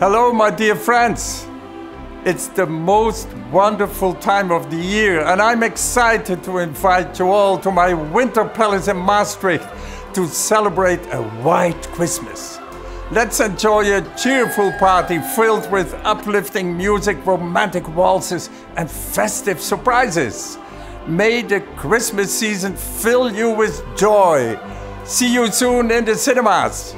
Hello, my dear friends. It's the most wonderful time of the year, and I'm excited to invite you all to my Winter Palace in Maastricht to celebrate a white Christmas. Let's enjoy a cheerful party filled with uplifting music, romantic waltzes, and festive surprises. May the Christmas season fill you with joy. See you soon in the cinemas.